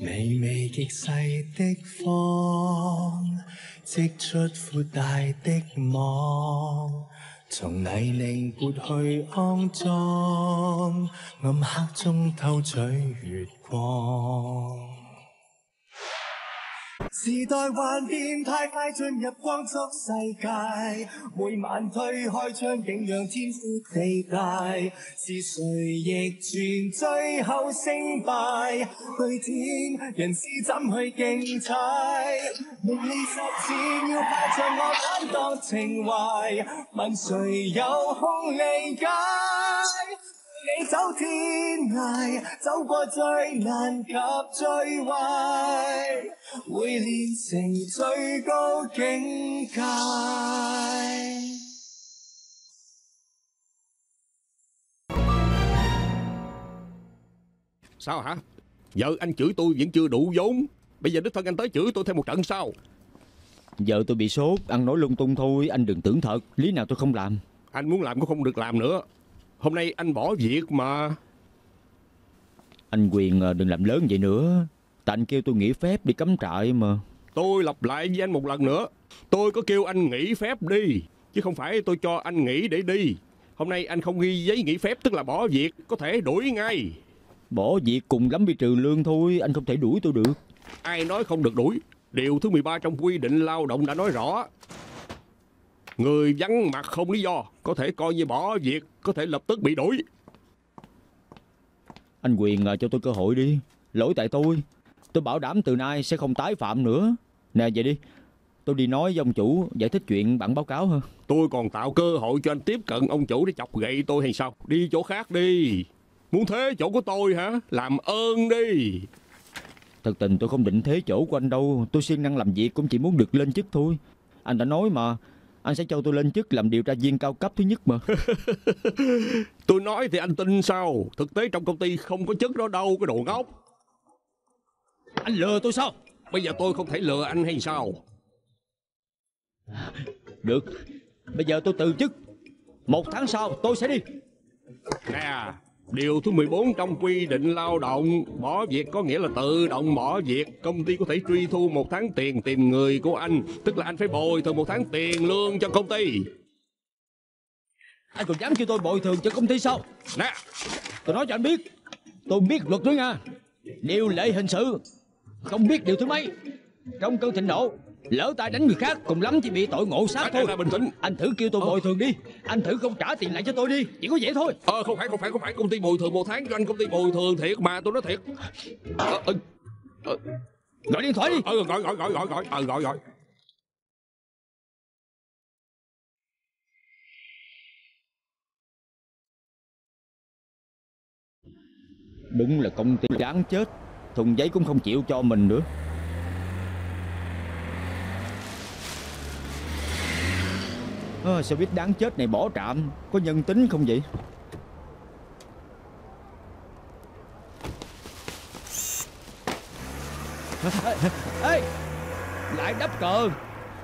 微微极细的風，織出阔大的网，从泥泞拨去肮脏，暗黑中偷取月光。時代幻變太快，進入光速世界。每晚推開窗景，仰天灰地大。是谁逆轉，最後勝敗？對天人是怎去竞猜？名利實踐要拍着我懶惰情懷，問誰有空理解？你走天涯，走过最难及最坏，会练成最高境界。Sao hả? Vợ anh chửi tôi vẫn chưa đủ vốn Bây giờ đích thân anh tới chửi tôi thêm một trận sao Giờ tôi bị sốt, ăn nói lung tung thôi, anh đừng tưởng thật, lý nào tôi không làm. Anh muốn làm cũng không được làm nữa Hôm nay anh bỏ việc mà Anh Quyền à, đừng làm lớn vậy nữa. Tại anh kêu tôi nghỉ phép đi cắm trại mà. Tôi lặp lại với anh một lần nữa Tôi có kêu anh nghỉ phép đi Chứ không phải tôi cho anh nghỉ để đi Hôm nay anh không ghi giấy nghỉ phép Tức là bỏ việc Có thể đuổi ngay Bỏ việc cùng lắm bị trừ lương thôi, anh không thể đuổi tôi được. Ai nói không được đuổi Điều thứ 13 trong quy định lao động đã nói rõ Người vắng mặt không lý do Có thể coi như bỏ việc Có thể lập tức bị đuổi Anh Quyền à, cho tôi cơ hội đi. Lỗi tại tôi. Tôi bảo đảm từ nay sẽ không tái phạm nữa. Nè vậy đi. Tôi đi nói với ông chủ giải thích chuyện bản báo cáo ha. Tôi còn tạo cơ hội cho anh tiếp cận ông chủ để chọc gậy tôi hay sao Đi chỗ khác đi Muốn thế chỗ của tôi hả Làm ơn đi Thật tình tôi không định thế chỗ của anh đâu. Tôi siêng năng làm việc cũng chỉ muốn được lên chức thôi. Anh đã nói mà. Anh sẽ cho tôi lên chức làm điều tra viên cao cấp thứ nhất mà. Tôi nói thì anh tin sao Thực tế trong công ty không có chức đó đâu Cái đồ ngốc Anh lừa tôi sao? Bây giờ tôi không thể lừa anh hay sao Được. Bây giờ tôi từ chức. Một tháng sau tôi sẽ đi. Nè Điều thứ 14 trong quy định lao động Bỏ việc có nghĩa là tự động bỏ việc Công ty có thể truy thu một tháng tiền tìm người của anh Tức là anh phải bồi thường một tháng tiền lương cho công ty Anh còn dám kêu tôi bồi thường cho công ty sao? Nè Tôi nói cho anh biết. Tôi biết luật nữa nha. Điều lệ hình sự. Không biết điều thứ mấy. Trong cơn thịnh nộ. Lỡ tay đánh người khác cùng lắm chỉ bị tội ngộ sát thôi. bình tĩnh Anh thử kêu tôi bồi thường đi. Anh thử không trả tiền lại cho tôi đi. Chỉ có vậy thôi. Ờ không phải không phải không phải công ty bồi thường một tháng cho anh công ty bồi thường thiệt mà tôi nói thiệt ờ, ờ, ờ, Gọi điện thoại đi. ờ, gọi gọi gọi gọi gọi ờ gọi gọi Đúng là công ty đáng chết. Thùng giấy cũng không chịu cho mình nữa. À, sao biết đáng chết này bỏ trạm? Có nhân tính không vậy? Ê Lại đắp cờ.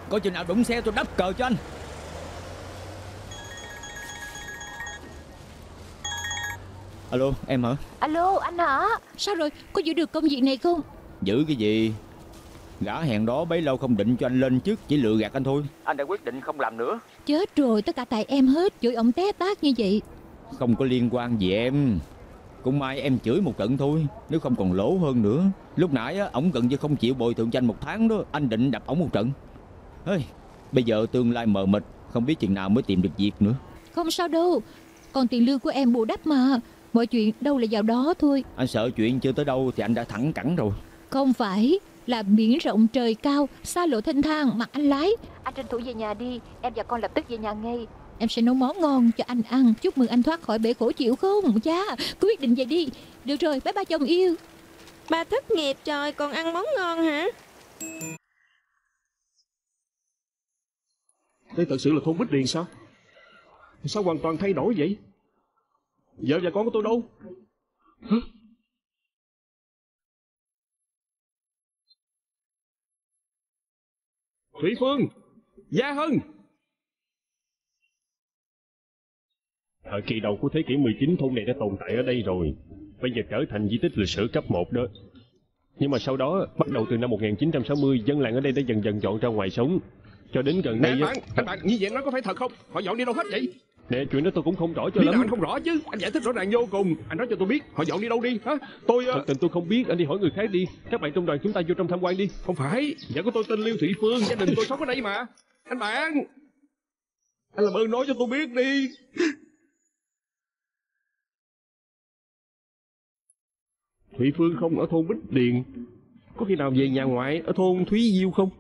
Coi chừng nào đụng xe tôi đắp cờ cho anh. Alo em hả? Alo anh hả? Sao rồi? Có giữ được công việc này không? Giữ cái gì Gã hẹn đó bấy lâu không định cho anh lên chức Chỉ lừa gạt anh thôi. Anh đã quyết định không làm nữa. Chết rồi tất cả tại em hết. Chửi ông té tát như vậy. Không có liên quan gì em. Cũng may em chửi một trận thôi Nếu không còn lỗ hơn nữa. Lúc nãy á, ổng gần như không chịu bồi thường cho anh một tháng đó. Anh định đập ổng một trận. Ê, Bây giờ tương lai mờ mịt Không biết chừng nào mới tìm được việc nữa. Không sao đâu. Còn tiền lương của em bù đắp mà. Mọi chuyện đâu là vào đó thôi. Anh sợ chuyện chưa tới đâu Thì anh đã thẳng cẳng rồi. Không phải là biển rộng trời cao xa lộ thanh thang mà anh lái. Anh tranh thủ về nhà đi Em và con lập tức về nhà ngay. Em sẽ nấu món ngon cho anh ăn. Chúc mừng anh thoát khỏi bể khổ chịu không Cha cứ quyết định vậy đi. Được rồi bye bye chồng yêu. Bà thất nghiệp trời còn ăn món ngon hả? Đây thật sự là thôn Bích Điền sao? Sao hoàn toàn thay đổi vậy? Vợ và con của tôi đâu? Hả? Thủy Phương Gia Hân Thời kỳ đầu của thế kỷ 19 thôn này đã tồn tại ở đây rồi. Bây giờ trở thành di tích lịch sử cấp 1 đó. Nhưng mà sau đó, bắt đầu từ năm 1960, dân làng ở đây đã dần dần dọn ra ngoài sống. Cho đến gần Nè đây... á- bạn, anh bạn, như vậy nói có phải thật không? Họ dọn đi đâu hết vậy? Nè, chuyện đó tôi cũng không rõ cho Lý lắm. nào anh không rõ chứ? Anh giải thích rõ ràng vô cùng. Anh nói cho tôi biết, họ dọn đi đâu đi, hả? Tôi... ờ, Thật tình tôi không biết, anh đi hỏi người khác đi. Các bạn trong đoàn chúng ta vô trong tham quan đi. Không phải, dạ của tôi tên Liêu Thị Phương, gia đình tôi sống ở đây mà. Anh bạn, anh làm ơn nói cho tôi biết đi. Thủy Phương không ở thôn Bích Điền. Có khi nào về nhà ngoại ở thôn Thúy Diêu không?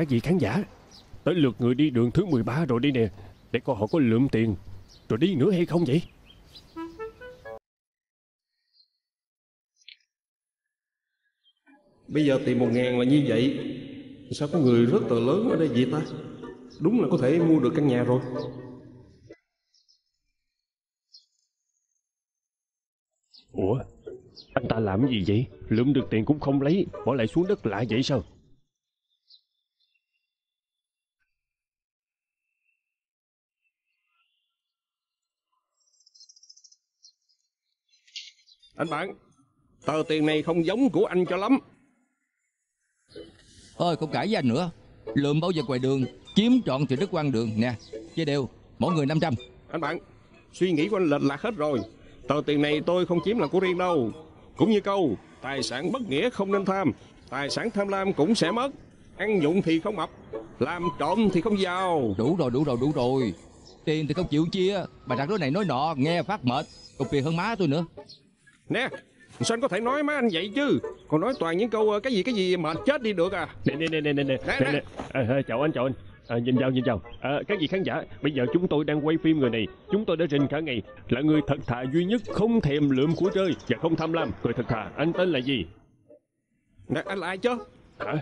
Các vị khán giả, tới lượt người đi đường thứ 13 rồi đi nè. Để coi họ có lượm tiền. Rồi đi nữa hay không vậy? Bây giờ tìm một ngàn là như vậy. Sao có người rất tờ lớn ở đây vậy ta? Đúng là có thể mua được căn nhà rồi. Ủa, anh ta làm gì vậy? Lượm được tiền cũng không lấy, bỏ lại xuống đất lạ vậy sao? Anh bạn, tờ tiền này không giống của anh cho lắm. Ôi không cãi với anh nữa Lượm bao giờ ngoài đường Chiếm trọn từ đất quan đường nè Chia đều Mỗi người 500 Anh bạn, suy nghĩ của anh lệch lạc hết rồi. Tờ tiền này tôi không chiếm là của riêng đâu. Cũng như câu, tài sản bất nghĩa không nên tham, tài sản tham lam cũng sẽ mất. Ăn dụng thì không mập, làm trộm thì không giàu. Đủ rồi đủ rồi đủ rồi Tiền thì không chịu chia Bà đặt đứa này nói nọ Nghe phát mệt Còn phiền hơn má tôi nữa Nè, sao anh có thể nói má anh vậy chứ? Còn nói toàn những câu ờ, cái gì cái gì mệt chết đi được à? Nè nè nè nè nè nè. Nè, nè à, à, chào anh chào anh. À, nhìn vào nhìn vào. À, các vị khán giả? Bây giờ chúng tôi đang quay phim người này. Chúng tôi đã rình cả ngày. Là người thật thà duy nhất không thèm lượm của rơi và không tham lam. Người thật thà anh tên là gì? Nè, anh là ai chứ? hả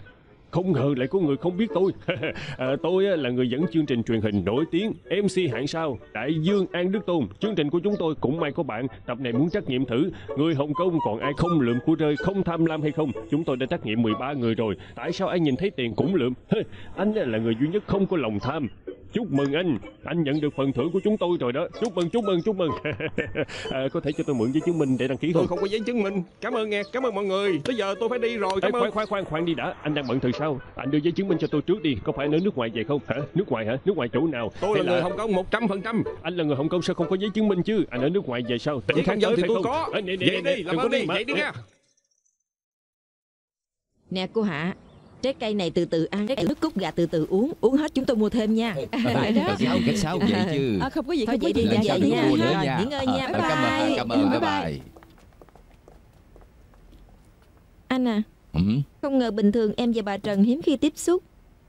không ngờ lại có người không biết tôi. À, tôi là người dẫn chương trình truyền hình nổi tiếng mc hạng sao đại dương an đức tôn. Chương trình của chúng tôi cũng may có bạn tập này muốn trắc nghiệm thử. Người hồng kông còn ai không lượm của rơi không tham lam hay không? Chúng tôi đã trắc nghiệm 13 người rồi. Tại sao ai nhìn thấy tiền cũng lượm? Anh là người duy nhất không có lòng tham. Chúc mừng anh. Anh nhận được phần thưởng của chúng tôi rồi đó. Chúc mừng chúc mừng chúc mừng. À, có thể cho tôi mượn giấy chứng minh để đăng ký Tôi không? không có giấy chứng minh. Cảm ơn nghe, cảm ơn mọi người. Tới giờ tôi phải đi rồi, Ê, cảm ơn. khoan khoan khoan khoan đi đã. Anh đang bận từ sao? Anh đưa giấy chứng minh cho tôi trước đi. Có phải anh ở nước ngoài vậy không? Hả? Nước ngoài hả? Nước ngoài chỗ nào? Tôi là Hay người Hồng Kông 100%. anh là người hồng kông sao không có giấy chứng minh chứ? Anh ở nước ngoài về sao? Chỉ không giàu thì phải tôi không? có. Ê, nè, nè, Vậy nè, đi, làm ơn có đi, vậy đi nha. Nè cô Hạ Trái cây này từ từ ăn, trái cây nước cúc gà từ từ uống Uống hết chúng tôi mua thêm nha. Phải đó Sao cách sao vậy chứ. À, không có gì, Thôi không có gì, mua nữa Rồi, nha. nghỉ ngơi nha, bye cảm ơn bye. cảm ơn bye bye. bye. Anh à Ừ. Không ngờ bình thường em và bà Trần hiếm khi tiếp xúc.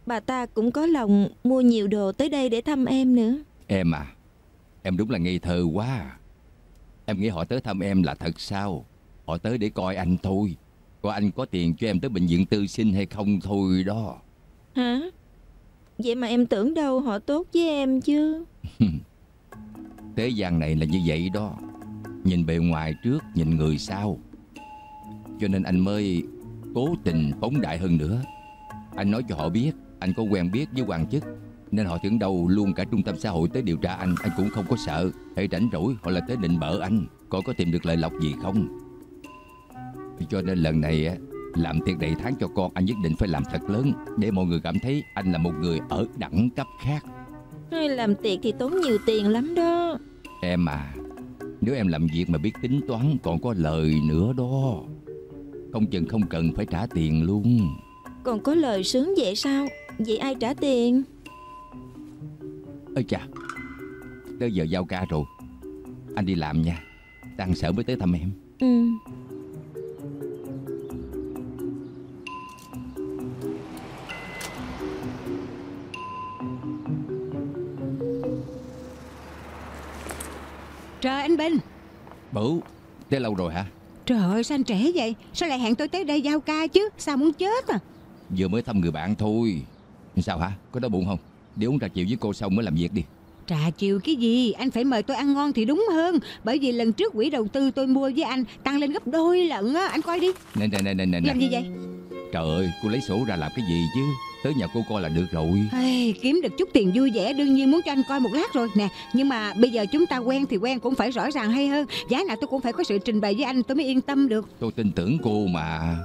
Bà ta cũng có lòng mua nhiều đồ tới đây để thăm em nữa. Em à Em đúng là ngây thơ quá Em nghĩ họ tới thăm em là thật sao? Họ tới để coi anh thôi. Coi anh có tiền cho em tới bệnh viện tư sinh hay không thôi đó. Hả? Vậy mà em tưởng đâu họ tốt với em chứ. Thế gian này là như vậy đó. Nhìn bề ngoài trước Nhìn người sau. Cho nên anh mới cố tình phóng đại hơn nữa. Anh nói cho họ biết Anh có quen biết với hoàng chức Nên họ tưởng đâu luôn cả trung tâm xã hội tới điều tra anh Anh cũng không có sợ. Hệ rảnh rỗi họ là tới định bỡ anh. Coi có tìm được lợi lộc gì không? Cho nên lần này á làm tiệc đầy tháng cho con anh nhất định phải làm thật lớn Để mọi người cảm thấy anh là một người ở đẳng cấp khác. Làm tiệc thì tốn nhiều tiền lắm đó. Em à Nếu em làm việc mà biết tính toán Còn có lời nữa đó Không chừng không cần phải trả tiền luôn. Còn có lời sướng vậy sao? Vậy ai trả tiền? Ơi chà Tới giờ giao ca rồi. Anh đi làm nha Đang sợ mới tới thăm em. Ừ. Trời anh Bình. Bửu Tới lâu rồi hả Trời ơi sao anh trễ vậy? Sao lại hẹn tôi tới đây giao ca chứ? Sao muốn chết à? Vừa mới thăm người bạn thôi. Sao hả? Có đói bụng không? Để uống trà chiều với cô xong mới làm việc đi. Trà chiều cái gì? Anh phải mời tôi ăn ngon thì đúng hơn. Bởi vì lần trước quỹ đầu tư tôi mua với anh Tăng lên gấp đôi lận á. Anh coi đi. Nè nè nè nè nè nè. Làm gì vậy? Trời ơi cô lấy sổ ra làm cái gì chứ Tới nhà cô coi là được rồi. Ây, Kiếm được chút tiền vui vẻ Đương nhiên muốn cho anh coi một lát rồi. Nè nhưng mà bây giờ chúng ta quen thì quen Cũng phải rõ ràng hay hơn. Giá nào tôi cũng phải có sự trình bày với anh Tôi mới yên tâm được. Tôi tin tưởng cô mà.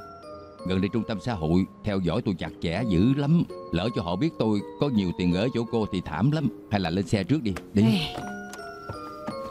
Gần đây trung tâm xã hội Theo dõi tôi chặt chẽ dữ lắm. Lỡ cho họ biết tôi có nhiều tiền ở chỗ cô Thì thảm lắm. Hay là lên xe trước đi Đi. Ây.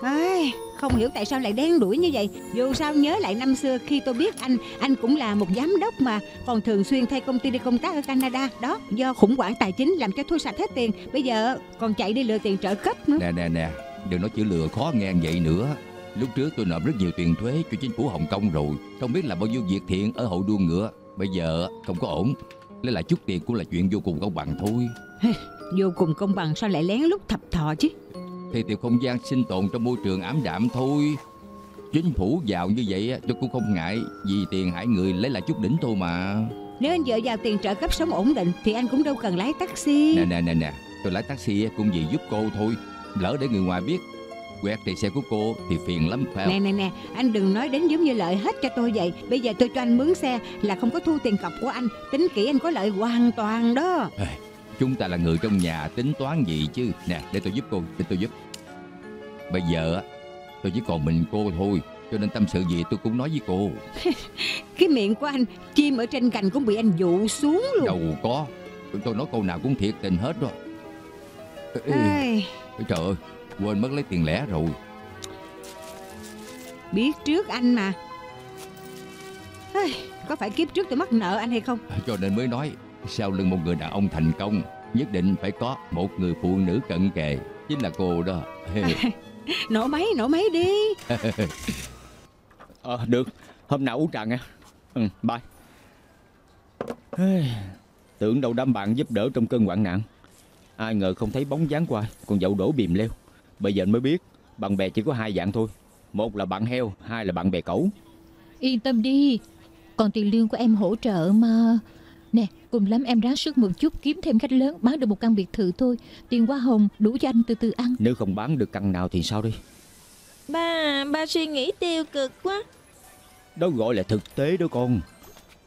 Ây, Không hiểu tại sao lại đen đuổi như vậy. Dù sao nhớ lại năm xưa khi tôi biết anh Anh cũng là một giám đốc mà Còn thường xuyên thay công ty đi công tác ở Canada. Đó do khủng hoảng tài chính làm cho thua sạch hết tiền. Bây giờ còn chạy đi lừa tiền trợ cấp nữa. Nè nè nè Đừng nói chữ lừa khó nghe vậy nữa. Lúc trước tôi nộp rất nhiều tiền thuế cho chính phủ Hồng Kông rồi. Không biết là bao nhiêu việc thiện ở hậu đua ngựa. Bây giờ không có ổn. Lấy lại chút tiền cũng là chuyện vô cùng công bằng thôi. Vô cùng công bằng sao lại lén lút thập thò chứ Thì tìm không gian sinh tồn trong môi trường ám đạm thôi. Chính phủ giàu như vậy á, tôi cũng không ngại Vì tiền hại người lấy lại chút đỉnh thôi mà. Nếu anh dựa vào tiền trợ cấp sống ổn định Thì anh cũng đâu cần lái taxi. Nè nè nè nè Tôi lái taxi cũng vì giúp cô thôi. Lỡ để người ngoài biết Quẹt tiền xe của cô thì phiền lắm phải không? Nè nè nè Anh đừng nói đến giống như lợi hết cho tôi vậy. Bây giờ tôi cho anh mướn xe Là không có thu tiền cọc của anh. Tính kỹ anh có lợi hoàn toàn đó. Chúng ta là người trong nhà tính toán gì chứ? Nè để tôi giúp cô Để tôi giúp Bây giờ tôi chỉ còn mình cô thôi Cho nên tâm sự gì tôi cũng nói với cô. Cái miệng của anh Chim ở trên cành cũng bị anh dụ xuống luôn. Đâu có Tôi nói câu nào cũng thiệt tình hết đó. Ê, Ai, Trời ơi Quên mất lấy tiền lẻ rồi. Biết trước anh mà. Có phải kiếp trước tôi mắc nợ anh hay không? Cho nên mới nói Sau lưng một người đàn ông thành công Nhất định phải có một người phụ nữ cận kề Chính là cô đó Nổ máy nổ máy đi. Ờ được. Hôm nào uống trà nghe Ừ bye. Tưởng đâu đám bạn giúp đỡ trong cơn hoạn nạn. Ai ngờ không thấy bóng dáng ai. Còn dậu đổ bìm leo. Bây giờ anh mới biết Bạn bè chỉ có hai dạng thôi. Một là bạn heo Hai là bạn bè cẩu. Yên tâm đi. Còn tiền lương của em hỗ trợ mà cùng lắm em ráng sức một chút Kiếm thêm khách lớn bán được một căn biệt thự thôi. Tiền hoa hồng đủ cho anh từ từ ăn. Nếu không bán được căn nào thì sao đi? Ba, ba suy nghĩ tiêu cực quá. Đó gọi là thực tế đó con.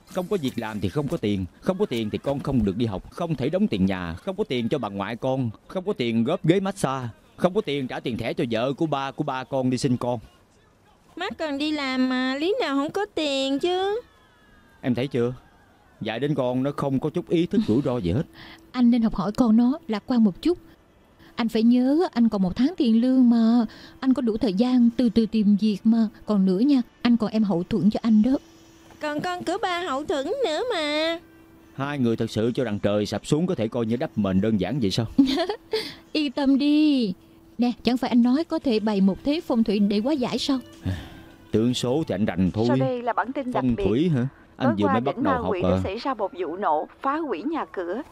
Không có việc làm thì không có tiền Không có tiền thì con không được đi học Không thể đóng tiền nhà Không có tiền cho bà ngoại con Không có tiền góp ghế massage Không có tiền trả tiền thẻ cho vợ của ba của ba con đi sinh con. Má cần đi làm mà Lý nào không có tiền chứ? Em thấy chưa Dạy đến con nó không có chút ý thức rủi ro gì hết. Anh nên học hỏi con nó lạc quan một chút. Anh phải nhớ anh còn một tháng tiền lương mà. Anh có đủ thời gian từ từ tìm việc mà. Còn nữa nha Anh còn em hậu thuẫn cho anh đó. Còn con cửa ba hậu thuẫn nữa mà. Hai người thật sự cho đằng trời sập xuống có thể coi như đắp mền đơn giản vậy sao? Yên tâm đi. Nè chẳng phải anh nói có thể bày một thế phong thủy để quá giải sao? Tướng số thì anh rành thôi. Sau đây là bản tin đặc Phong biệt. thủy hả Anh vừa qua mới bắt đầu ma học quỷ à đã xảy ra một vụ nổ, phá hủy nhà cửa.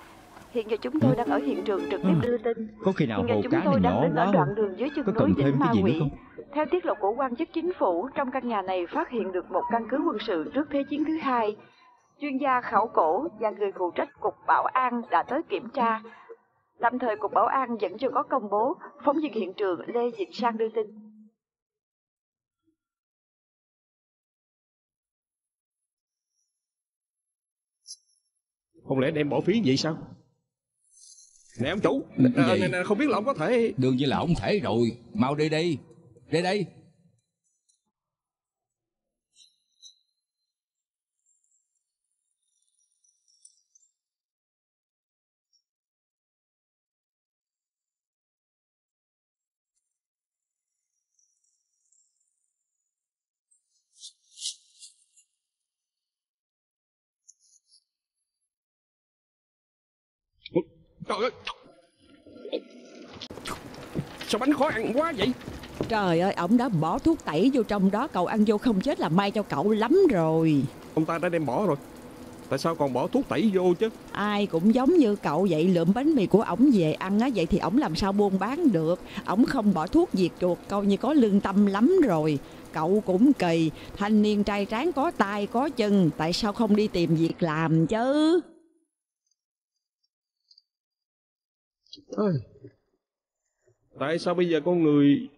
Hiện giờ chúng tôi đang ở hiện trường trực tiếp đưa tin. Có khi nào hồ chúng cá này tôi đang nhỏ quá đoạn không đường dưới chân Có núi cần thêm cái gì nữa không Theo tiết lộ của quan chức chính phủ, trong căn nhà này phát hiện được một căn cứ quân sự trước Thế chiến thứ hai. Chuyên gia khảo cổ và người phụ trách Cục Bảo an đã tới kiểm tra. Tạm thời Cục Bảo an vẫn chưa có công bố, phóng viên hiện trường Lê Dịch Sang đưa tin. Không lẽ đem bỏ phí vậy sao? Nè ông chủ. À, Không biết là ông có thể Đương nhiên là không thể rồi. Mau đi đây Đây đây Trời ơi. Sao bánh khó ăn quá vậy? Trời ơi, ổng đã bỏ thuốc tẩy vô trong đó Cậu ăn vô không chết là may cho cậu lắm rồi. Ông ta đã đem bỏ rồi. Tại sao còn bỏ thuốc tẩy vô chứ? Ai cũng giống như cậu vậy Lượm bánh mì của ổng về ăn á Vậy thì ổng làm sao buôn bán được? Ổng không bỏ thuốc diệt chuột Coi như có lương tâm lắm rồi. Cậu cũng kỳ Thanh niên trai tráng có tay có chân Tại sao không đi tìm việc làm chứ Ôi, Tại sao bây giờ con người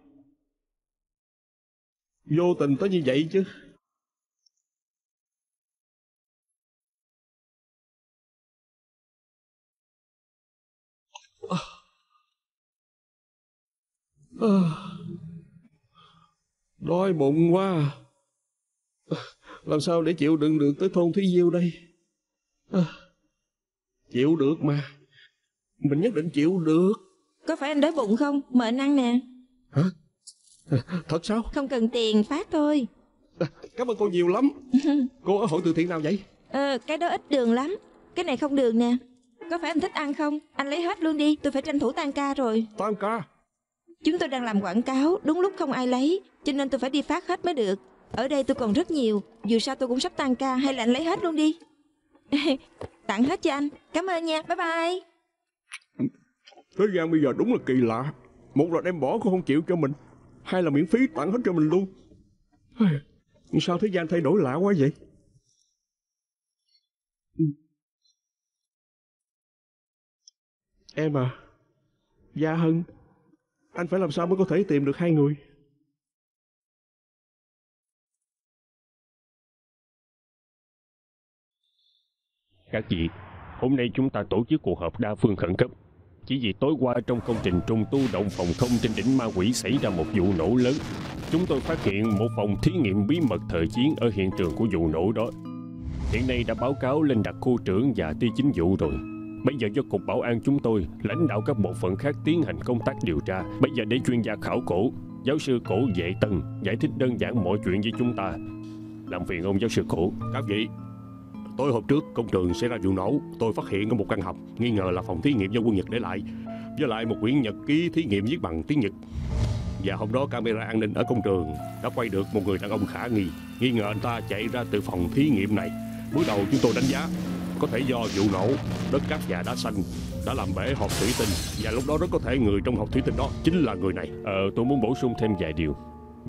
vô tình tới như vậy chứ? À. À. Đói bụng quá à. Làm sao để chịu đựng được tới thôn Thúy Diêu đây à. Chịu được mà mình nhất định chịu được. Có phải anh đói bụng không? Mời anh ăn nè. Hả? Thật sao? Không cần tiền, phát thôi. À, Cảm ơn cô nhiều lắm. Cô ở hội từ thiện nào vậy? Ờ, cái đó ít đường lắm. Cái này không đường nè. Có phải anh thích ăn không? Anh lấy hết luôn đi. Tôi phải tranh thủ tan ca rồi. Tan ca? Chúng tôi đang làm quảng cáo. Đúng lúc không ai lấy. Cho nên tôi phải đi phát hết mới được. Ở đây tôi còn rất nhiều. Dù sao tôi cũng sắp tan ca. Hay là anh lấy hết luôn đi. Tặng hết cho anh. Cảm ơn nha. Bye bye Thế gian bây giờ đúng là kỳ lạ. Một là đem bỏ cũng không chịu cho mình. Hai là miễn phí tặng hết cho mình luôn. Sao thế gian thay đổi lạ quá vậy? Em à Gia Hân Anh phải làm sao mới có thể tìm được hai người? Các vị, hôm nay chúng ta tổ chức cuộc họp đa phương khẩn cấp chỉ vì tối qua trong công trình trung tu động phòng không trên đỉnh ma quỷ xảy ra một vụ nổ lớn. Chúng tôi phát hiện một phòng thí nghiệm bí mật thời chiến ở hiện trường của vụ nổ đó. Hiện nay đã báo cáo lên đặc khu trưởng và ty chính vụ rồi. Bây giờ do Cục Bảo an chúng tôi, lãnh đạo các bộ phận khác tiến hành công tác điều tra. Bây giờ để chuyên gia khảo cổ, giáo sư cổ vệ tân giải thích đơn giản mọi chuyện với chúng ta. Làm phiền ông giáo sư cổ. Các vị, Tối hôm trước, công trường xảy ra vụ nổ. Tôi phát hiện có một căn hộp Nghi ngờ là phòng thí nghiệm do quân Nhật để lại. Với lại một quyển nhật ký thí nghiệm viết bằng tiếng Nhật. Và hôm đó camera an ninh ở công trường Đã quay được một người đàn ông khả nghi. Nghi ngờ anh ta chạy ra từ phòng thí nghiệm này. Bước đầu chúng tôi đánh giá, Có thể do vụ nổ, Đất cát và đá xanh đã làm bể hộp thủy tinh. Và lúc đó rất có thể người trong hộp thủy tinh đó Chính là người này. Ờ tôi muốn bổ sung thêm vài điều.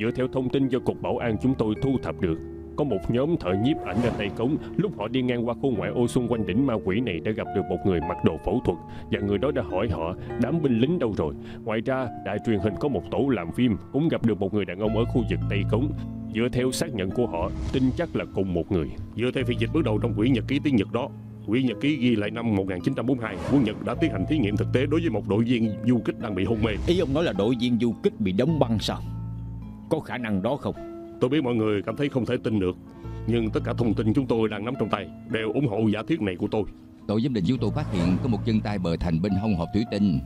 Dựa theo thông tin do Cục Bảo an chúng tôi thu thập được có một nhóm thợ nhiếp ảnh ở Tây Cống lúc họ đi ngang qua khu ngoại ô xung quanh đỉnh ma quỷ này đã gặp được một người mặc đồ phẫu thuật và người đó đã hỏi họ đám binh lính đâu rồi. Ngoài ra, đài truyền hình có một tổ làm phim cũng gặp được một người đàn ông ở khu vực Tây Cống. Dựa theo xác nhận của họ, tin chắc là cùng một người. Dựa theo phiên dịch bước đầu trong quyển nhật ký tiếng Nhật đó, Quyển nhật ký ghi lại năm 1942, quân Nhật đã tiến hành thí nghiệm thực tế đối với một đội viên du kích đang bị hôn mê. Ý ông nói là đội viên du kích bị đóng băng sao? Có khả năng đó không? Tôi biết mọi người cảm thấy không thể tin được Nhưng tất cả thông tin chúng tôi đang nắm trong tay Đều ủng hộ giả thuyết này của tôi. Tổ giám định chúng tôi phát hiện có một chân tay bờ thành bên hông hộp thủy tinh.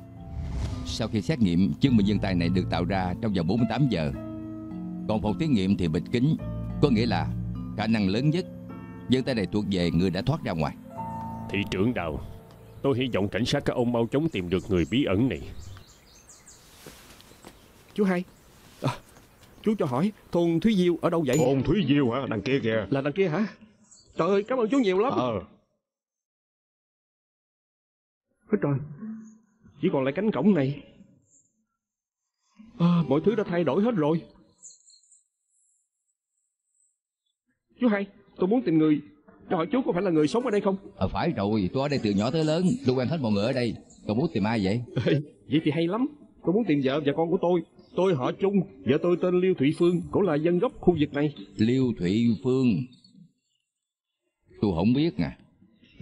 Sau khi xét nghiệm, chứng minh chân tay này được tạo ra trong vòng 48 giờ. Còn phòng thí nghiệm thì bịch kính Có nghĩa là khả năng lớn nhất Chân tay này thuộc về người đã thoát ra ngoài. Thị trưởng Đào Tôi hy vọng cảnh sát các ông mau chóng tìm được người bí ẩn này. Chú hai Chú cho hỏi thôn Thúy Diêu ở đâu vậy? Thôn Thúy Diêu hả? Đằng kia kìa. Là đằng kia hả? Trời ơi cảm ơn chú nhiều lắm. Ờ. Hết trời Chỉ còn lại cánh cổng này. À, Mọi thứ đã thay đổi hết rồi. Chú hai Tôi muốn tìm người. Cho hỏi chú có phải là người sống ở đây không? Ờ phải rồi. Tôi ở đây từ nhỏ tới lớn. Tôi quen hết mọi người ở đây. Cậu muốn tìm ai vậy? Vậy thì hay lắm. Tôi muốn tìm vợ và con của tôi Tôi họ Trung, vợ tôi tên Liêu Thụy Phương, cũng là dân gốc khu vực này. Liêu Thụy Phương? Tôi không biết nè.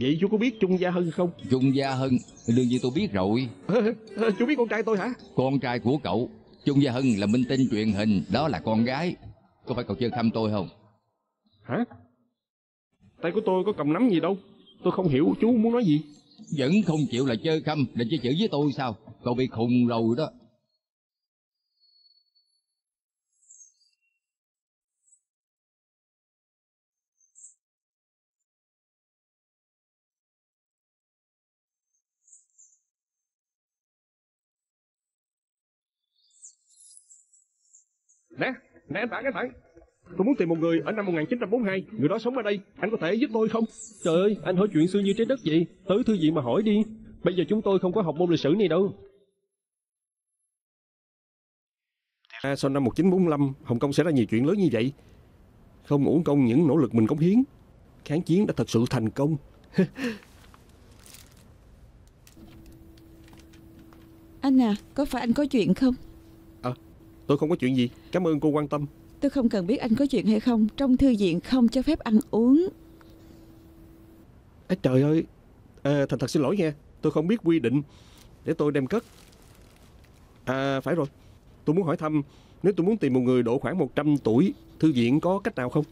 Vậy chú có biết Trung Gia Hân không? Trung Gia Hân, đương nhiên tôi biết rồi. À, à, chú biết con trai tôi hả? Con trai của cậu, Trung Gia Hân là minh tinh truyền hình, đó là con gái. Có phải cậu chơi thăm tôi không? Hả? Tay của tôi có cầm nắm gì đâu. Tôi không hiểu chú muốn nói gì. Vẫn không chịu là chơi khăm, định chơi chữ với tôi sao? Cậu bị khùng rồi đó. Nè, nè anh bạn, anh bạn. Tôi muốn tìm một người ở năm 1942, người đó sống ở đây, anh có thể giúp tôi không? Trời ơi, anh hỏi chuyện xưa như trái đất vậy, tới thư viện mà hỏi đi. Bây giờ chúng tôi không có học môn lịch sử này đâu. À, sau năm 1945, Hồng Kông xảy ra nhiều chuyện lớn như vậy. Không uổng công những nỗ lực mình cống hiến. Kháng chiến đã thật sự thành công. Anh à, có phải anh có chuyện không? Tôi không có chuyện gì. Cảm ơn cô quan tâm. Tôi không cần biết anh có chuyện hay không. Trong thư viện không cho phép ăn uống. À, Trời ơi. À, Thành thật xin lỗi nha. Tôi không biết quy định. Để tôi đem cất. À phải rồi. Tôi muốn hỏi thăm Nếu tôi muốn tìm một người độ khoảng 100 tuổi Thư viện có cách nào không?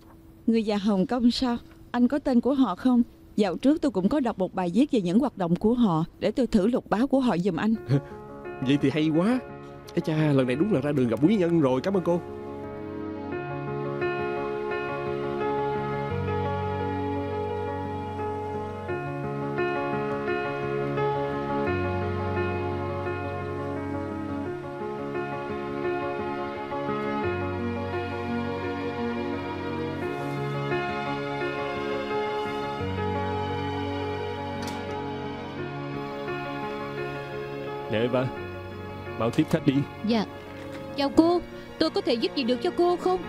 Người già Hồng Kông sao? Anh có tên của họ không? Dạo trước tôi cũng có đọc một bài viết về những hoạt động của họ. Để tôi thử lục báo của họ giùm anh. Vậy thì hay quá Ê cha, lần này đúng là ra đường gặp quý nhân rồi, Cảm ơn cô. Nè ba Mau tiếp khách đi. Dạ. Chào cô Tôi có thể giúp gì được cho cô không?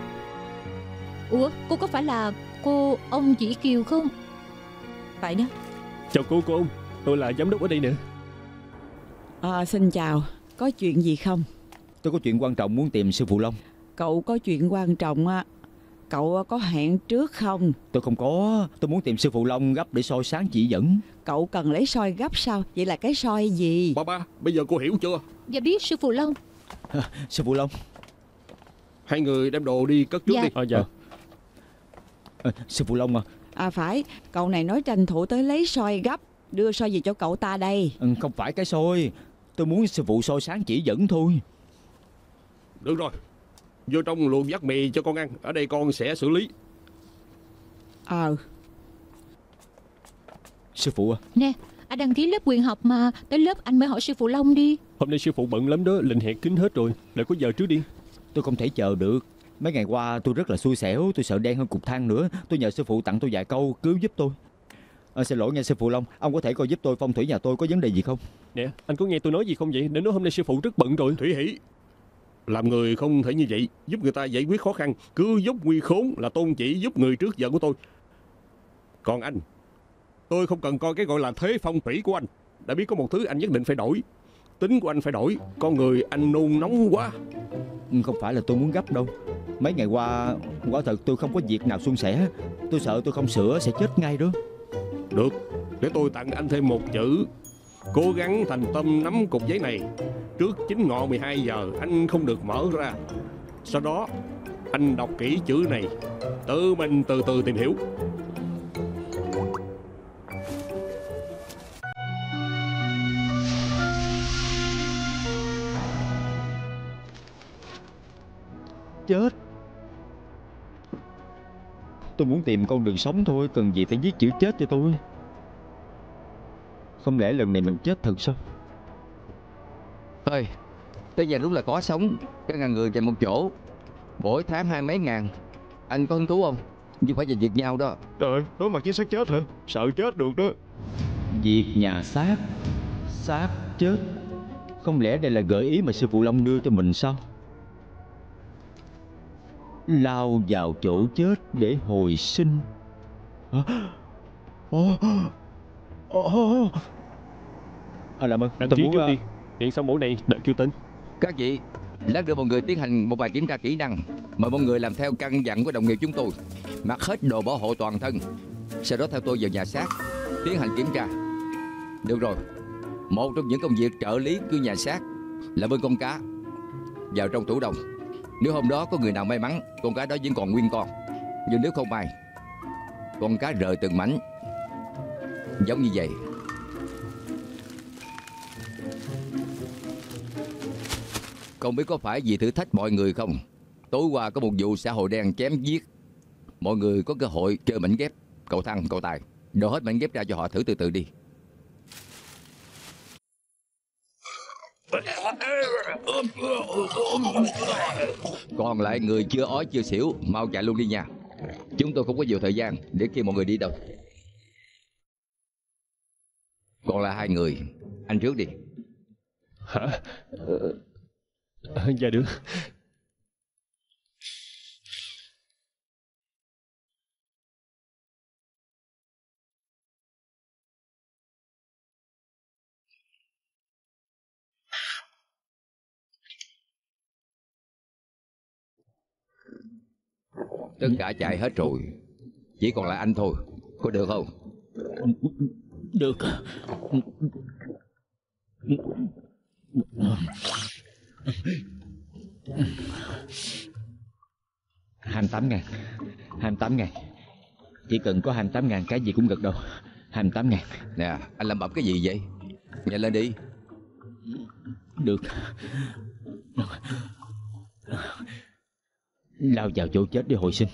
Ủa cô có phải là cô ông chỉ Kiều không? Phải đó. Chào cô cô ông. Tôi là giám đốc ở đây nè. À, Xin chào. Có chuyện gì không? Tôi có chuyện quan trọng muốn tìm sư phụ Long. Cậu có chuyện quan trọng á. Cậu có hẹn trước không? Tôi không có. Tôi muốn tìm sư phụ Long gấp để soi sáng chỉ dẫn. Cậu cần lấy soi gấp sao? Vậy là cái soi gì? Ba ba Bây giờ cô hiểu chưa Dạ biết sư phụ Long. Sư phụ Long. Hai người đem đồ đi cất trước Dạ. đi. À dạ. À, Sư phụ Long à. À phải. Cậu này nói tranh thủ tới lấy soi gấp Đưa soi gì cho cậu ta đây. Ừ, Không phải cái soi. Tôi muốn sư phụ soi sáng chỉ dẫn thôi. Được rồi. Vô trong luộc dắt mì cho con ăn. Ở đây con sẽ xử lý. Ờ. Sư phụ à. Nè anh đăng ký lớp quyền học mà Tới lớp anh mới hỏi sư phụ Long đi. Hôm nay sư phụ bận lắm đó Lịch hẹn kín hết rồi Lại có giờ trước đi. Tôi không thể chờ được. Mấy ngày qua tôi rất là xui xẻo Tôi sợ đen hơn cục than nữa. Tôi nhờ sư phụ tặng tôi vài câu cứu giúp tôi. À, Xin lỗi nha sư phụ Long Ông có thể coi giúp tôi phong thủy nhà tôi có vấn đề gì không? Nè anh có nghe tôi nói gì không vậy? Để nói hôm nay sư phụ rất bận rồi. Thủy Hỷ Làm người không thể như vậy. Giúp người ta giải quyết khó khăn. Cứ giúp nguy khốn là tôn chỉ giúp người trước giờ của tôi. Còn anh Tôi không cần coi cái gọi là thế phong thủy của anh. Đã biết có một thứ anh nhất định phải đổi. Tính của anh phải đổi. Con người anh nôn nóng quá. Ừ, Không phải là tôi muốn gấp đâu. Mấy ngày qua quả thật tôi không có việc nào suôn sẻ. Tôi sợ tôi không sửa sẽ chết ngay đó. Được. Để tôi tặng anh thêm một chữ. Cố gắng thành tâm nắm cục giấy này. Trước 9 ngọ 12 giờ Anh không được mở ra. Sau đó Anh đọc kỹ chữ này. Tự mình từ từ tìm hiểu Tôi muốn tìm con đường sống thôi Cần gì phải viết chữ chết cho tôi. Không lẽ lần này mình chết thật sao? Ơi Tới giờ đúng là có sống. Cả ngàn người dành một chỗ Mỗi tháng hai mấy ngàn. Anh có hứng thú không? Nhưng phải giành việc nhau đó. Trời đối mặt với xác chết hả? Sợ chết được đó. Việc nhà xác Xác chết. Không lẽ đây là gợi ý mà sư phụ Long đưa cho mình sao Lao vào chỗ chết để hồi sinh. À làm ơn Đăng tôi ký muốn trước ờ, đi. Hiện xong mẫu này đợi kêu tên. Các vị Lát nữa mọi người tiến hành một bài kiểm tra kỹ năng Mời mọi người làm theo căn dặn của đồng nghiệp chúng tôi. Mặc hết đồ bảo hộ toàn thân Sau đó theo tôi vào nhà xác Tiến hành kiểm tra. Được rồi. Một trong những công việc trợ lý của nhà xác Là bơm con cá Vào trong tủ đồng nếu hôm đó có người nào may mắn Con cá đó vẫn còn nguyên con. Nhưng nếu không may Con cá rời từng mảnh. Giống như vậy. Không biết có phải vì thử thách mọi người không? Tối qua có một vụ xã hội đen chém giết. Mọi người có cơ hội chơi mảnh ghép. Cậu thăng, cậu tài. Đổ hết mảnh ghép ra cho họ thử từ từ đi. Còn lại người chưa ói chưa xỉu Mau chạy luôn đi nha. Chúng tôi không có nhiều thời gian Để kêu mọi người đi đâu. Còn là hai người Anh trước đi. Hả? À, Dạ được. Tất cả chạy hết rồi. Chỉ còn lại anh thôi. Có được không? Được. Hai tám ngàn. Hai tám ngàn. Chỉ cần có hai tám ngàn cái gì cũng gật đầu hai tám ngàn. Nè anh làm bẩm cái gì vậy? Nhanh lên đi. Được Lao vào chỗ chết để hồi sinh.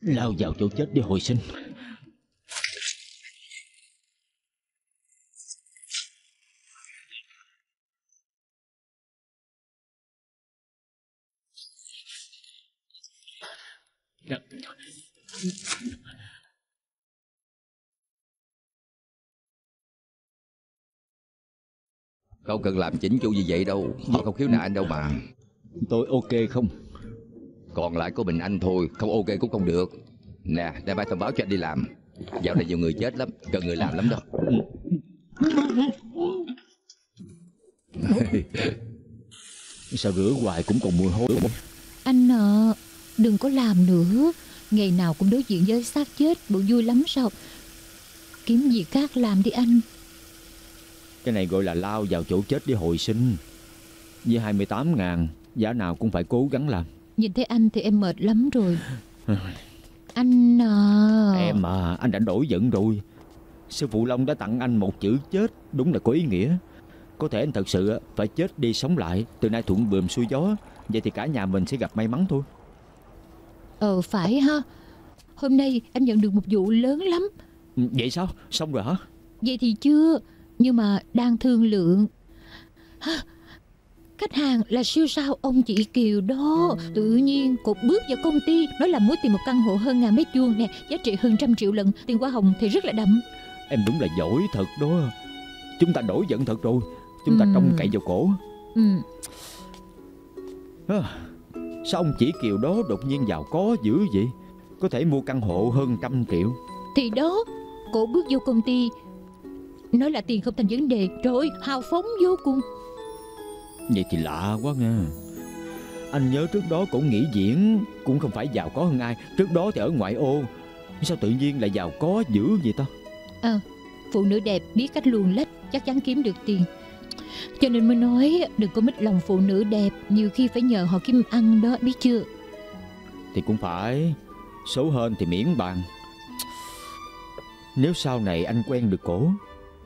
Lao vào chỗ chết để hồi sinh. Không cần làm chỉnh chu gì vậy đâu. Họ không khiếu nại anh đâu mà. Tôi ok không? Còn lại có mình anh thôi Không ok cũng không được. Nè để mai thông báo cho anh đi làm. Dạo này nhiều người chết lắm Cần người làm lắm đó. Sao rửa hoài cũng còn mùi hôi Anh nợ Đừng có làm nữa. Ngày nào cũng đối diện với xác chết Bộ vui lắm sao? Kiếm gì khác làm đi anh. Cái này gọi là lao vào chỗ chết để hồi sinh. Với 28 ngàn Giá nào cũng phải cố gắng làm. Nhìn thấy anh thì em mệt lắm rồi. Anh à Em à anh đã đổi giận rồi. Sư phụ Long đã tặng anh một chữ chết Đúng là có ý nghĩa. Có thể anh thật sự phải chết đi sống lại Từ nay thuận buồm xuôi gió. Vậy thì cả nhà mình sẽ gặp may mắn thôi. Ờ phải ha. Hôm nay anh nhận được một vụ lớn lắm. Ừ, Vậy sao? Xong rồi hả? Vậy thì chưa Nhưng mà đang thương lượng? Khách hàng là siêu sao ông chị Kiều đó. Tự nhiên cột bước vào công ty Nói là muốn tìm một căn hộ hơn ngàn mét vuông nè Giá trị hơn trăm triệu lần Tiền hoa hồng thì rất là đậm. Em đúng là giỏi thật đó. Chúng ta đổi giận thật rồi Chúng ta Ừ. trông cậy vào cổ. Ừ. à, Sao ông chỉ kiều đó đột nhiên giàu có dữ vậy? Có thể mua căn hộ hơn trăm triệu. Thì đó Cổ bước vô công ty Nói là tiền không thành vấn đề. Trời ơi hào phóng vô cùng Vậy thì lạ quá nha Anh nhớ trước đó cổ nghỉ diễn Cũng không phải giàu có hơn ai. Trước đó thì ở ngoại ô Sao tự nhiên lại giàu có dữ vậy ta? Ờ Phụ nữ đẹp biết cách luồn lách Chắc chắn kiếm được tiền. Cho nên mới nói Đừng có mít lòng phụ nữ đẹp Nhiều khi phải nhờ họ kiếm ăn đó biết chưa? Thì cũng phải Số hên thì miễn bàn. Nếu sau này anh quen được cổ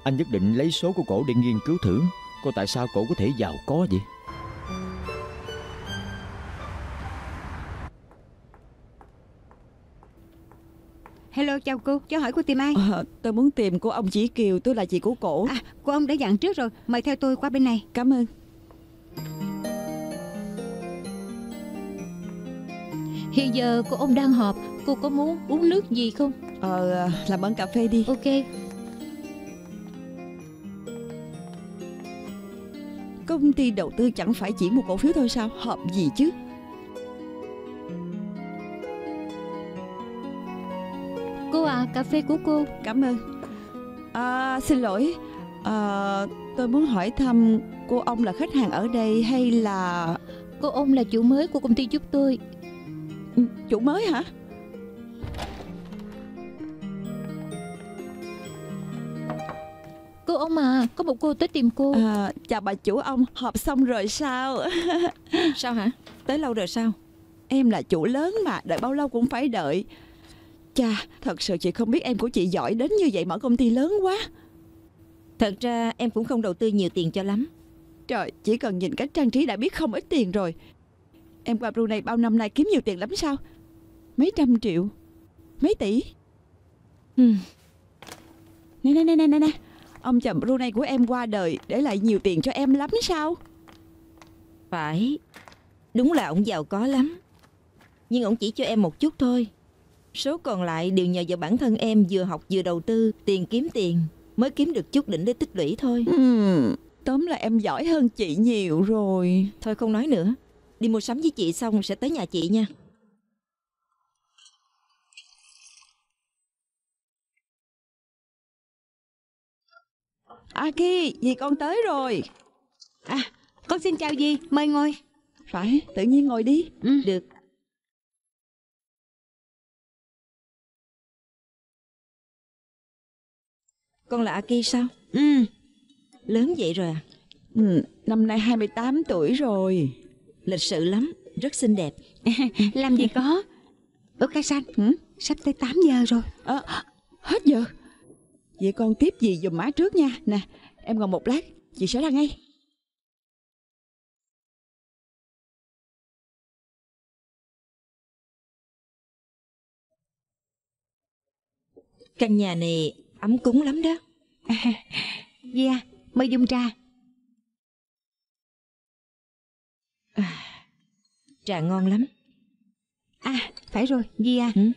Anh nhất định lấy số của cổ để nghiên cứu thử Coi tại sao cổ có thể giàu có vậy Hello chào cô, cho hỏi cô tìm ai? Ờ, tôi muốn tìm của ông Chỉ Kiều, tôi là chị của cổ. À, cô ông đã dặn trước rồi, mời theo tôi qua bên này. Cảm ơn. Hiện giờ cô ông đang họp Cô có muốn uống nước gì không Ờ, làm ơn cà phê đi. Ok Công ty đầu tư chẳng phải chỉ một cổ phiếu thôi sao? Hợp gì chứ? Cô à cà phê của cô Cảm ơn. À, xin lỗi. À, tôi muốn hỏi thăm cô ông là khách hàng ở đây hay là Cô ông là chủ mới của công ty giúp tôi chủ mới hả? Ông à Có một cô tới tìm cô À, chào bà chủ ông, họp xong rồi sao? Sao hả? Tới lâu rồi sao? Em là chủ lớn mà, đợi bao lâu cũng phải đợi. Chà, thật sự chị không biết em của chị giỏi đến như vậy mở công ty lớn quá. Thật ra em cũng không đầu tư nhiều tiền cho lắm. Trời, chỉ cần nhìn cách trang trí đã biết không ít tiền rồi. Em qua Brunei bao năm nay kiếm nhiều tiền lắm sao? Mấy trăm triệu, mấy tỷ. Hmm. Nè nè nè nè nè nè, ông chồng Brunei của em qua đời để lại nhiều tiền cho em lắm sao? Phải. Đúng là ông giàu có lắm. Nhưng ông chỉ cho em một chút thôi. Số còn lại đều nhờ vào bản thân em vừa học vừa đầu tư, tiền kiếm tiền mới kiếm được chút đỉnh để tích lũy thôi. Ừm, tóm là em giỏi hơn chị nhiều rồi. Thôi không nói nữa. Đi mua sắm với chị xong sẽ tới nhà chị nha. À, Aki, dì con tới rồi. À, con xin chào dì, mời ngồi. Phải, tự nhiên ngồi đi. Ừ. Được. Con là Aki sao? Ừ, lớn vậy rồi à? Ừ, năm nay 28 tuổi rồi. Lịch sự lắm, rất xinh đẹp. Làm gì có? Ủa cái xanh, ừ? sắp tới 8 giờ rồi. À, Hết giờ. Vậy con tiếp gì dùm má trước nha. Nè, em còn một lát, chị sẽ ra ngay. Căn nhà này ấm cúng lắm đó. Gia, mời dung trà. Trà ngon lắm. À, phải rồi, Gia. Ừ?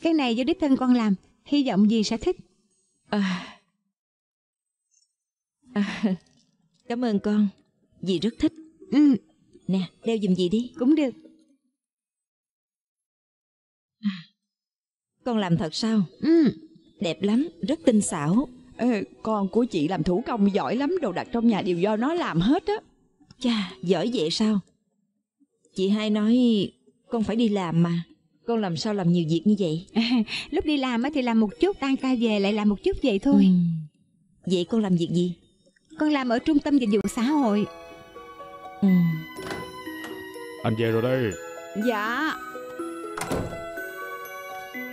Cái này do đích thân con làm, hy vọng dì sẽ thích. À. À, cảm ơn con. Dì rất thích. Ừ, Nè, đeo giùm dì đi. cũng được. Con làm thật sao? Ừ, Đẹp lắm, rất tinh xảo. Ê, con của chị làm thủ công giỏi lắm, đồ đặt trong nhà đều do nó làm hết á. Chà, giỏi vậy sao? Chị hai nói con phải đi làm mà. Con làm sao làm nhiều việc như vậy? lúc đi làm á thì làm một chút, tan ca về lại làm một chút vậy thôi. Ừ. Vậy con làm việc gì? Con làm ở trung tâm dịch vụ xã hội. Ừ. Anh về rồi đây. Dạ.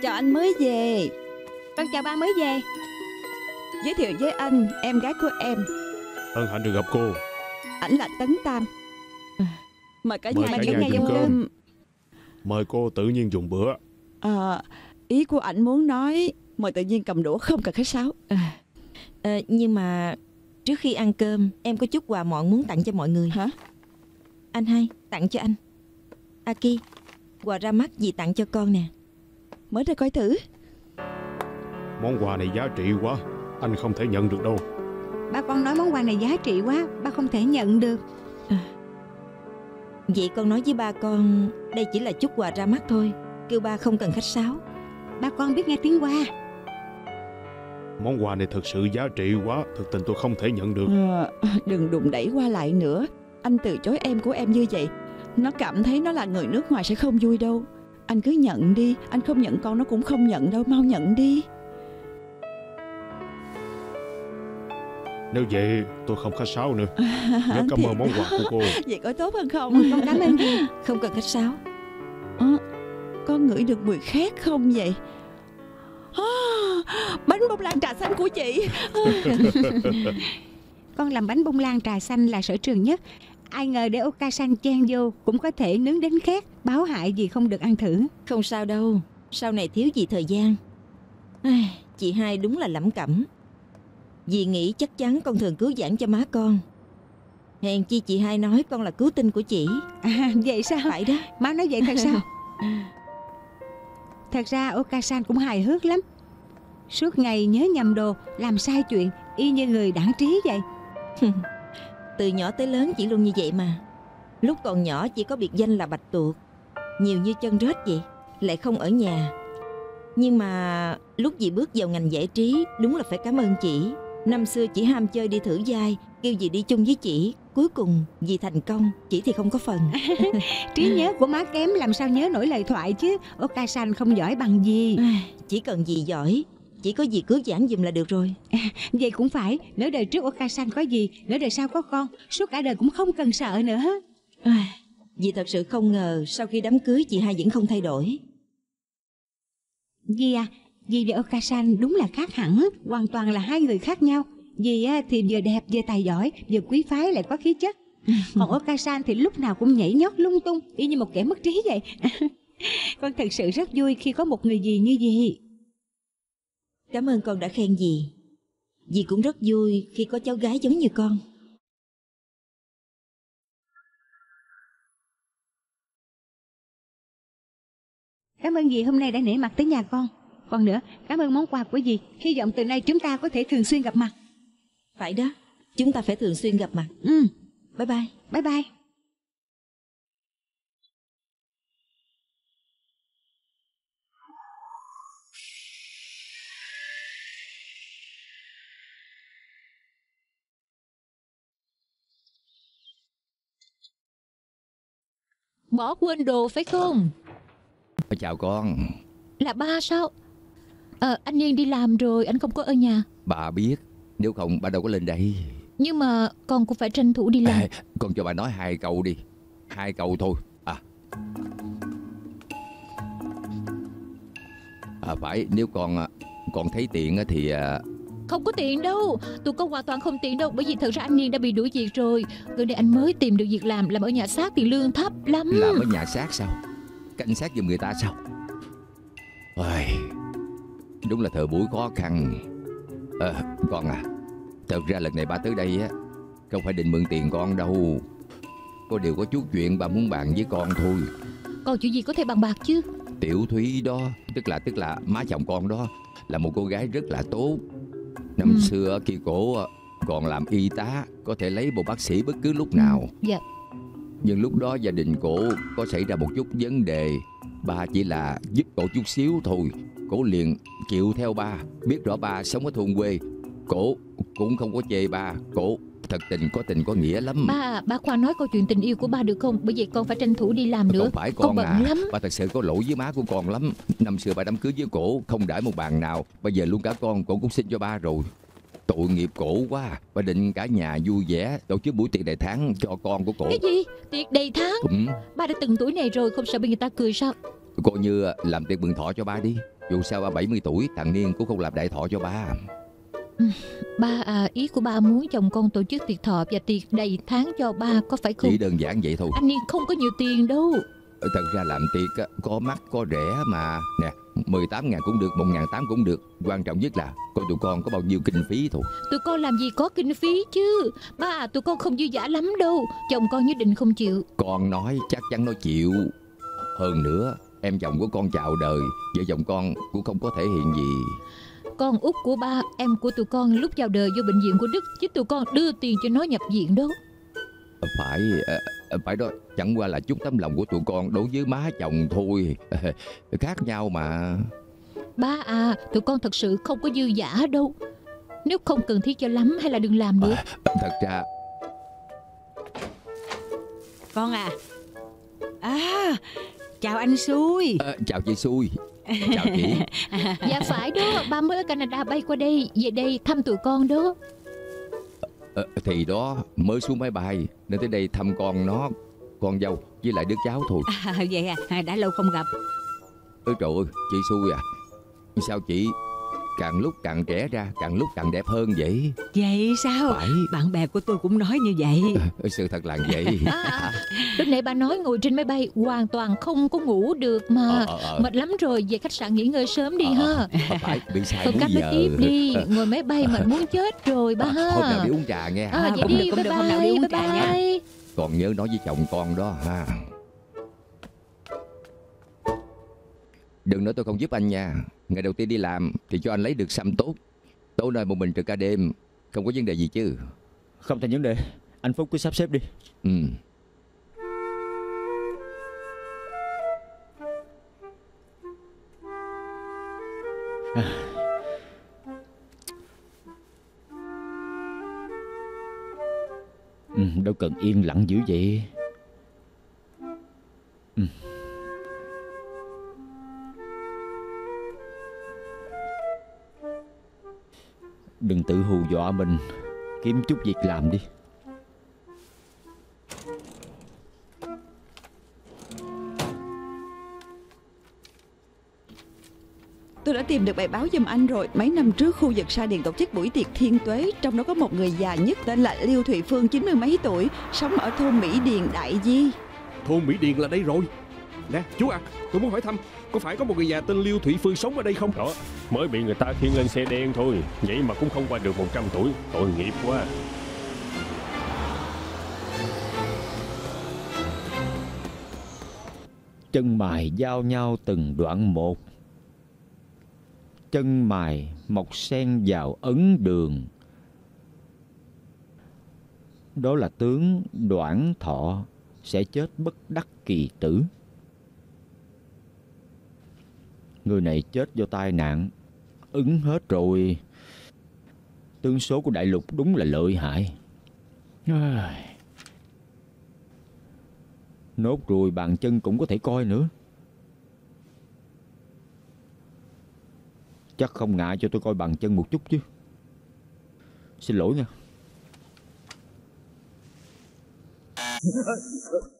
Chào anh mới về. Con chào ba mới về. Giới thiệu với anh, em gái của em. Hân hạnh được gặp cô. Ảnh là Tấn Tam. Mời cả Mời nhà cả dùng nhà dùng cơm. cơm. Mời cô tự nhiên dùng bữa. À, ý của ảnh muốn nói mời tự nhiên cầm đũa không cần khách sáo. Ờ, nhưng mà trước khi ăn cơm em có chút quà mọn muốn tặng cho mọi người. Hả? Anh hai, tặng cho anh. Aki, quà ra mắt gì tặng cho con nè. Mới ra coi thử. Món quà này giá trị quá. Anh không thể nhận được đâu. Ba con nói món quà này giá trị quá, ba không thể nhận được. Vậy con nói với ba con đây chỉ là chút quà ra mắt thôi. Kêu ba không cần khách sáo. Ba con biết nghe tiếng qua. Món quà này thật sự giá trị quá. Thực tình tôi không thể nhận được. Ờ, đừng đụng đẩy qua lại nữa. Anh từ chối em của em như vậy. Nó cảm thấy nó là người nước ngoài sẽ không vui đâu. Anh cứ nhận đi. Anh không nhận con nó cũng không nhận đâu. Mau nhận đi. Nếu vậy tôi không khách sáo nữa. Rất cảm ơn món quà của cô. Vậy có tốt hơn không? Con cảm ơn. Không cần khách sáo. Ờ, con ngửi được mùi khác không vậy? À, bánh bông lan trà xanh của chị Con làm bánh bông lan trà xanh là sở trường nhất. Ai ngờ để Okasan chen vô cũng có thể nướng đến khét, báo hại gì không được ăn thử. Không sao đâu. Sau này thiếu gì thời gian. Chị hai đúng là lẩm cẩm. Dì nghĩ chắc chắn con thường cứu giảng cho má con. Hèn chi chị hai nói con là cứu tinh của chị. À, vậy sao? Phải đó. Má nói vậy thật sao? Thật ra Okasan cũng hài hước lắm. Suốt ngày nhớ nhầm đồ, làm sai chuyện, y như người đảng trí vậy. Từ nhỏ tới lớn chỉ luôn như vậy mà. Lúc còn nhỏ chỉ có biệt danh là bạch tuộc. Nhiều như chân rết vậy, lại không ở nhà. Nhưng mà lúc dì bước vào ngành giải trí đúng là phải cảm ơn chị. Năm xưa chỉ ham chơi đi thử vai, kêu dì đi chung với chị. Cuối cùng dì thành công, chị thì không có phần. Trí nhớ của má kém làm sao nhớ nổi lời thoại chứ. Okasan không giỏi bằng gì. Chỉ cần dì giỏi, chỉ có dì cứu giảng giùm là được rồi. Vậy cũng phải, nếu đời trước Okasan có gì, nếu đời sau có con, suốt cả đời cũng không cần sợ nữa. Ai, Dì thật sự không ngờ sau khi đám cưới chị hai vẫn không thay đổi. Dì à, dì và Okasan đúng là khác hẳn, hoàn toàn là hai người khác nhau. Dì á, thì vừa đẹp vừa tài giỏi, vừa quý phái lại có khí chất. Còn Okasan thì lúc nào cũng nhảy nhót lung tung, y như một kẻ mất trí vậy. con thật sự rất vui khi có một người dì như dì. Cảm ơn con đã khen dì. Dì cũng rất vui khi có cháu gái giống như con. Cảm ơn dì hôm nay đã nể mặt tới nhà con. Còn nữa, cảm ơn món quà của dì. Hy vọng từ nay chúng ta có thể thường xuyên gặp mặt. Phải đó, chúng ta phải thường xuyên gặp mặt. Ừ, Bye bye. bye bye. Bỏ quên đồ phải không? Chào con Là ba sao? Ờ, anh Niên đi làm rồi, anh không có ở nhà. Bà biết Nếu không bà đâu có lên đây. Nhưng mà con cũng phải tranh thủ đi làm. à, Con cho bà nói hai câu đi. Hai câu thôi. À. À phải nếu con à, Con thấy tiện thì à, Không có tiền đâu, tụi con hoàn toàn không tiện đâu Bởi vì thật ra anh Niên đã bị đuổi việc rồi. Gần đây anh mới tìm được việc làm, làm ở nhà xác thì lương thấp lắm. Làm ở nhà xác sao? Canh xác giùm người ta sao? Ôi, Đúng là thời buổi khó khăn. Ờ con à Thật ra lần này ba tới đây á Không phải định mượn tiền con đâu. Có điều có chút chuyện ba muốn bàn với con thôi. Còn chuyện gì có thể bằng bạc chứ? Tiểu Thúy đó Tức là tức là má chồng con đó Là một cô gái rất là tốt. Năm Ừ. xưa khi cổ ờ, còn làm y tá Có thể lấy một bác sĩ bất cứ lúc nào. Dạ. Nhưng lúc đó gia đình cổ có xảy ra một chút vấn đề. Ba chỉ là giúp cổ chút xíu thôi Cổ liền chịu theo ba. Biết rõ ba sống ở thôn quê Cổ cũng không có chê ba. Cổ thật tình có tình có nghĩa lắm. Ba, ba khoan nói câu chuyện tình yêu của ba được không? Bởi vậy con phải tranh thủ đi làm nữa. Không phải Con con bận à. lắm. Ba thật sự có lỗi với má của con lắm. Năm xưa ba đám cưới với cổ Không đãi một bàn nào. Bây giờ luôn cả con Cổ cũng xin cho ba rồi. Tội nghiệp cổ quá. Ba định cả nhà vui vẻ Tổ chức buổi tiệc đại tháng cho con của cổ. Cái gì? Tiệc đầy tháng? Ừ, Ba đã từng tuổi này rồi Không sợ bị người ta cười sao? Coi như làm tiệc mừng thọ cho ba đi Dù sao ba 70 tuổi Thằng Niên cũng không làm đại thọ cho ba Ba à ý của ba muốn chồng con tổ chức tiệc thọ Và tiệc đầy tháng cho ba Có phải không? Chỉ đơn giản vậy thôi. Anh Niên không có nhiều tiền đâu. Thật ra làm tiệc á, có mắc có rẻ mà. Nè 18 ngàn cũng được 1 ngàn 8 cũng được. Quan trọng nhất là coi tụi con có bao nhiêu kinh phí thôi. Tụi con làm gì có kinh phí chứ? Ba à tụi con không dư dả lắm đâu. Chồng con nhất định không chịu. Con nói chắc chắn nó chịu. Hơn nữa Em chồng của con chào đời Vợ chồng con cũng không có thể hiện gì. Con út của ba Em của tụi con lúc chào đời vô bệnh viện của Đức Chứ tụi con đưa tiền cho nó nhập viện đó. Phải ờ, Phải đó Chẳng qua là chút tấm lòng của tụi con Đối với má chồng thôi. Khác nhau mà. Ba à tụi con thật sự không có dư dả đâu. Nếu không cần thiết cho lắm hay là đừng làm nữa. Thật ra Con à. À Chào anh xui. Ờ, Chào chị xui. Chào chị. Dạ phải đó Ba mới ở Canada bay qua đây Về đây thăm tụi con đó. Ờ, Thì đó mới xuống máy bay Nên tới đây thăm con nó Con dâu với lại đứa cháu thôi. À, Vậy à Đã lâu không gặp. Ôi trời ơi chị xui à. Sao chị càng lúc càng trẻ ra Càng lúc càng đẹp hơn vậy. Vậy sao? Phải. Bạn bè của tôi cũng nói như vậy. Sự thật là vậy. À, à, Lúc nãy ba nói ngồi trên máy bay Hoàn toàn không có ngủ được mà. Ờ, ờ, ờ. Mệt lắm rồi Về khách sạn nghỉ ngơi sớm đi Ờ, ha. ờ, Phải bị sai cắt giờ. nói tiếp đi Ngồi máy bay mà muốn chết rồi ba À, ha. Hôm nào đi uống trà nghe. À, À, vậy đi bye bye hôm nào đi uống bye bye. Còn nhớ nói với chồng con đó ha. Đừng nói tôi không giúp anh nha Ngày đầu tiên đi làm Thì cho anh lấy được xăm tốt. Tối nay một mình trực ca đêm Không có vấn đề gì chứ? Không thành vấn đề. Anh Phúc cứ sắp xếp đi. Ừ. Ừ, Đâu cần yên lặng dữ vậy. Ừ. Đừng tự hù dọa mình. Kiếm chút việc làm đi. Tôi đã tìm được bài báo giùm anh rồi. Mấy năm trước khu vực Sa Điền tổ chức buổi tiệc thiên tuế. Trong đó có một người già nhất tên là Liêu Thụy Phương chín mươi mấy tuổi Sống ở thôn Mỹ Điền Đại Di. Thôn Mỹ Điền là đây rồi Nè chú à tôi muốn hỏi thăm Có phải có một người già tên Liêu Thủy Phương sống ở đây không? Đó Mới bị người ta khiêng lên xe đen thôi Vậy mà cũng không qua được 100 tuổi Tội nghiệp quá Chân mài giao nhau từng đoạn một. Chân mài mọc sen vào ấn đường. Đó là tướng đoạn thọ Sẽ chết bất đắc kỳ tử Người này chết do tai nạn. Ứng hết rồi. Tương số của đại lục đúng là lợi hại. Nốt ruồi bàn chân cũng có thể coi nữa. Chắc không ngại cho tôi coi bàn chân một chút chứ. Xin lỗi nha.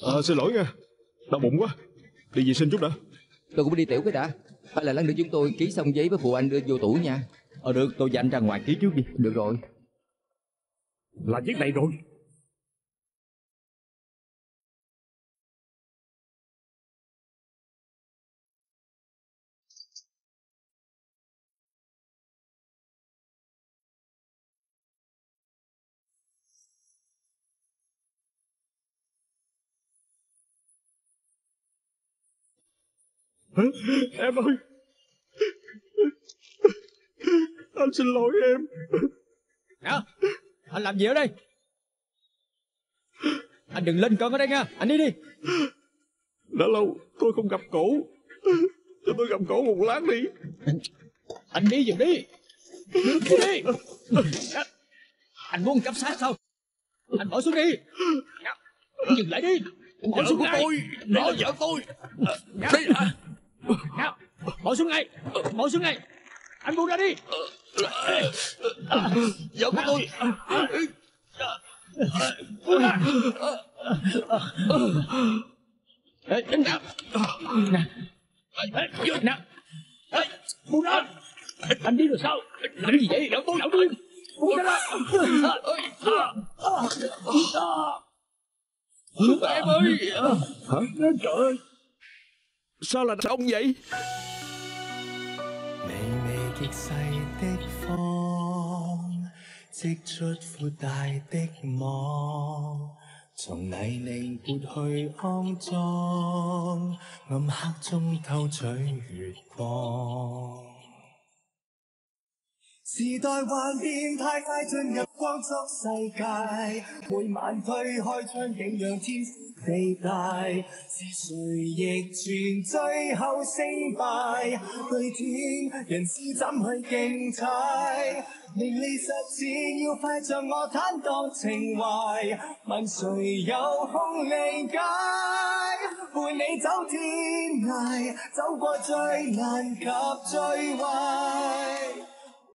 Ờ xin lỗi nha. Đau bụng quá. Đi vệ sinh chút đã. Tôi cũng đi tiểu cái đã. Hay là lát nữa chúng tôi ký xong giấy với phụ anh đưa vô tủ nha. Ờ được. Tôi và anh ra ngoài ký trước đi. Được rồi. Là chiếc này rồi Em ơi! Anh xin lỗi em. Nè Anh làm gì ở đây? Anh đừng lên cơn ở đây nha. Anh đi đi. Đã lâu tôi không gặp cổ Cho tôi gặp cổ một lát đi. Anh đi giùm đi. Đi đi. Anh muốn cấp sát sao? Anh bỏ xuống đi. Dừng lại đi. Bỏ xuống ngay. Đó vợ tôi. Đi Bỏ xuống ngay. Bỏ xuống ngay. Anh buông ra đi. Vợ của tôi. Buông ra. Ê, Nè Nè. Ê, Nè. Ê, Buông ra. Anh đi rồi sao? Làm gì vậy? Đậu tôi Đậu tôi Buông ra. Ra Em ơi. Hả? Trời ơi. Sao là ông vậy 微微极细的风，织出阔大的网，从泥泞拨去肮脏，暗黑中偷取月光。時代幻變太快，進入光速世界，每晚推開窗景，仰天地大，是誰逆轉，最後勝敗，對天人是怎去競猜？名利實踐要快像我坦荡情懷，問誰有空理解？伴你走天涯，走過最難及最壞。